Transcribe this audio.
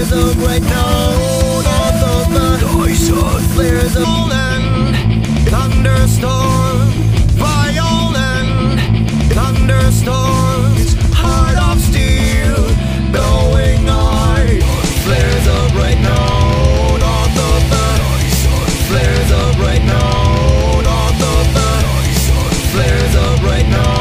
flares of right now North of the horizon Flares of land Thunderstorm. Violent. Heart of steel. Going high Flares right now the horizon Flares of right now North of the horizon Flares of right now.